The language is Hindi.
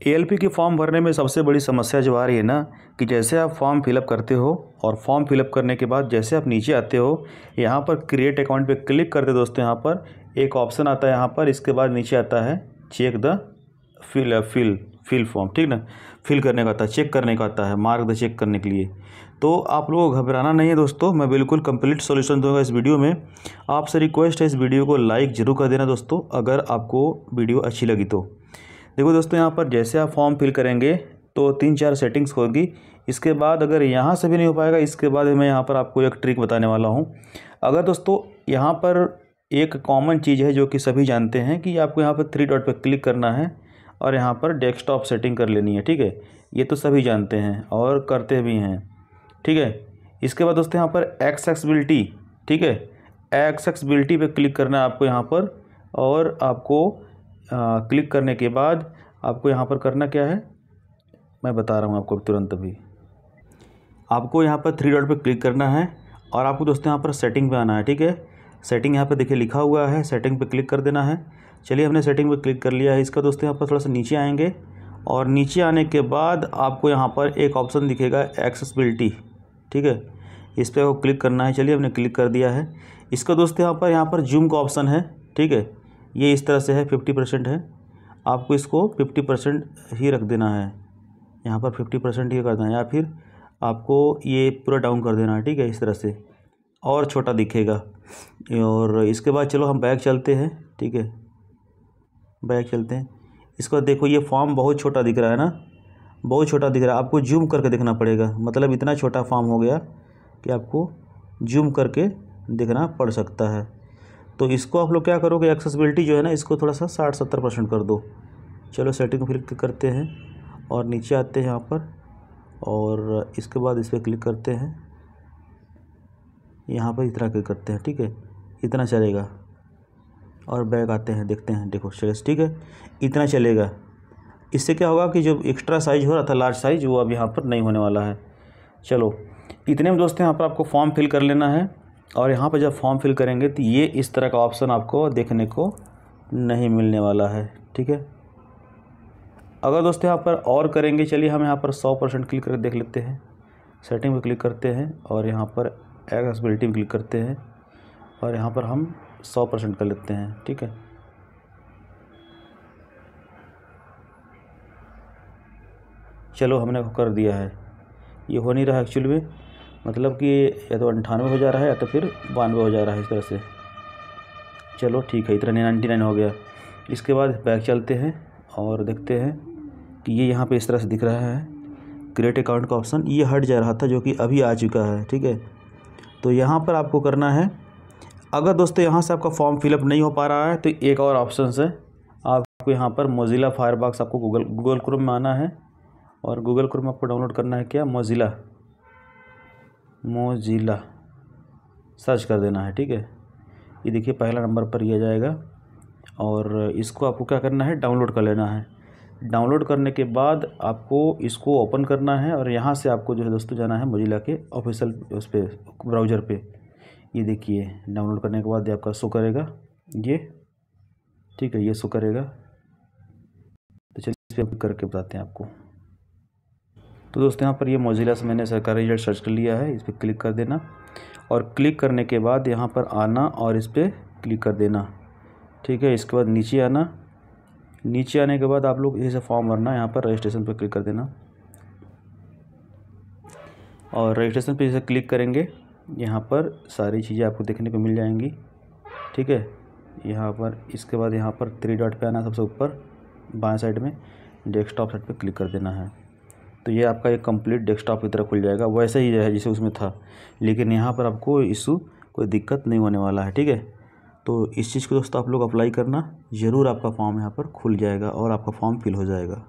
ए के फॉर्म भरने में सबसे बड़ी समस्या जो आ रही है ना, कि जैसे आप फॉर्म फिलअप करते हो और फॉर्म फिलअप करने के बाद जैसे आप नीचे आते हो, यहाँ पर क्रिएट अकाउंट पे क्लिक करते दोस्तों यहाँ पर, एक ऑप्शन आता है यहाँ पर, इसके बाद नीचे आता है check the fill fill fill form ठीक ना? फिल करने का आता है चेक करने का आता है मार्क द चेक करने के लिए। तो आप लोगों को घबराना नहीं है दोस्तों, मैं बिल्कुल कंप्लीट सॉल्यूशन दूँगा इस वीडियो में। आपसे रिक्वेस्ट है इस वीडियो को लाइक ज़रूर कर देना दोस्तों, अगर आपको वीडियो अच्छी लगी तो। देखो दोस्तों, यहाँ पर जैसे आप फॉर्म फिल करेंगे तो तीन चार सेटिंग्स होगी। इसके बाद अगर यहाँ से भी नहीं हो पाएगा, इसके बाद मैं यहाँ पर आपको एक ट्रिक बताने वाला हूँ। अगर दोस्तों, यहाँ पर एक कॉमन चीज़ है जो कि सभी जानते हैं कि आपको यहाँ पर थ्री डॉट पर क्लिक करना है और यहाँ पर डेस्कटॉप सेटिंग कर लेनी है, ठीक है? ये तो सभी जानते हैं और करते भी हैं, ठीक है? इसके बाद दोस्तों, यहाँ पर एक्सेसिबिलिटी ठीक है? एक्सेसिबिलिटी पे क्लिक करना है आपको यहाँ पर और आपको क्लिक करने के बाद आपको यहाँ पर करना क्या है? मैं बता रहा हूँ आपको तुरंत अभी। आपको यहाँ पर थ्री डॉट पर क्लिक करना है और आपको दोस्तों यहाँ पर सेटिंग पे आना है, ठीक है? सेटिंग यहाँ पर देखिए लिखा हुआ है सेटिंग पे क्लिक कर देना है। चलिए हमने सेटिंग पे क्लिक कर लिया है। इसका दोस्तों यहाँ पर थोड़ा सा नीचे आएँगे और नीचे आने के बाद आपको यहाँ पर एक ऑप्शन दिखेगा एक्सेसबिलिटी ठीक है? इस पर आपको क्लिक करना है। चलिए हमने क्लिक कर दिया है। इसका दोस्तों यहाँ पर यहाँ पर जूम का ऑप्शन है, ठीक है? ये इस तरह से है फिफ्टी परसेंट है। आपको इसको फिफ्टी परसेंट ही रख देना है। यहाँ पर फिफ्टी परसेंट ही कर देना है या फिर आपको ये पूरा डाउन कर देना है, ठीक है, इस तरह से। और छोटा दिखेगा। और इसके बाद चलो हम बैग चलते हैं, ठीक है। बैग चलते हैं। इसके बाद देखो ये फॉर्म बहुत छोटा दिख रहा है ना। बहुत छोटा दिख रहा है। आपको जूम करके देखना पड़ेगा। मतलब इतना छोटा फॉर्म हो गया कि आपको जूम करके देखना पड़ सकता है। तो इसको आप लोग क्या करोगे एक्सेसिबिलिटी जो है ना, इसको थोड़ा सा साठ सत्तर परसेंट कर दो। चलो सेटिंग फिर करते हैं और नीचे आते हैं यहाँ पर और इसके बाद इस पर क्लिक करते हैं। यहाँ पर इतना क्लिक करते हैं, ठीक है? इतना चलेगा। और बैग आते हैं, देखते हैं, देखो चले ठीक है? इतना चलेगा। इससे क्या होगा कि जो एक्स्ट्रा साइज़ हो रहा था लार्ज साइज़ वो अब यहाँ पर नहीं होने वाला है। चलो, इतने में दोस्तों यहाँ पर आपको फॉर्म फिल कर लेना है। और यहाँ पर जब फॉर्म फिल करेंगे तो ये इस तरह का ऑप्शन आपको देखने को नहीं मिलने वाला है, ठीक है? अगर दोस्तों यहाँ पर और करेंगे, चलिए हम यहाँ पर सौ परसेंट क्लिक करके देख लेते हैं। सेटिंग पर क्लिक करते हैं और यहाँ पर एक्सेसिबिलिटी क्लिक करते हैं और यहाँ पर हम सौ परसेंट कर लेते हैं, ठीक है? चलो हमने कर दिया है। ये हो नहीं रहा एक्चुअली में। मतलब कि या तो अंठानवे हो जा रहा है या तो फिर बानवे हो जा रहा है इस तरह से। चलो ठीक है, इतना नाइन्टी नाइन हो गया। इसके बाद बैक चलते हैं और देखते हैं कि ये यहाँ पे इस तरह से दिख रहा है। क्रिएट अकाउंट का ऑप्शन ये हट जा रहा था जो कि अभी आ चुका है, ठीक है? तो यहाँ पर आपको करना है, अगर दोस्तों यहाँ से आपका फॉर्म फिलअप नहीं हो पा रहा है तो एक और ऑप्शन है। आपको यहाँ पर मोजिला फायरबॉक्स आपको गूगल गूगल क्रोम में आना है। और गूगल क्रोम आपको डाउनलोड करना है क्या? Mozilla Mozilla. सर्च कर देना है, ठीक है? ये देखिए, पहला नंबर पर ये जाएगा और इसको आपको क्या करना है? डाउनलोड कर लेना है। डाउनलोड करने के बाद आपको इसको ओपन करना है और यहाँ से आपको जो है दोस्तों जाना है मोजिला के ऑफिशियल उस पर ब्राउज़र पे। ये देखिए, डाउनलोड करने के बाद ये आपका शो करेगा। ये, ठीक है, ये शो करेगा। तो चलिए इस पर करके बताते हैं आपको। तो दोस्तों, यहाँ पर ये मोजिला से मैंने सरकारी रिज़ल्ट सर्च कर लिया है। इस पर क्लिक कर देना और क्लिक करने के बाद यहाँ पर आना और इस पर क्लिक कर देना। ठीक है, इसके बाद नीचे आना। नीचे आने के बाद आप लोग जैसे फॉर्म भरना, यहाँ पर रजिस्ट्रेशन पर क्लिक कर देना। और रजिस्ट्रेशन पर जैसे क्लिक करेंगे, यहाँ पर सारी चीज़ें आपको देखने को मिल जाएँगी। ठीक है, यहाँ पर इसके बाद यहाँ पर थ्री डॉट पे आना सबसे ऊपर, बाएँ साइड में डेस्कटॉप साइड पे क्लिक कर देना है। तो ये आपका एक कंप्लीट डेस्कटॉप की तरह खुल जाएगा। वैसे ही है जैसे उसमें था। लेकिन यहाँ पर आपको इशू कोई दिक्कत नहीं होने वाला है, ठीक है? तो इस चीज़ को दोस्तों आप लोग अप्लाई करना। ज़रूर आपका फॉर्म यहाँ पर खुल जाएगा और आपका फॉर्म फिल हो जाएगा।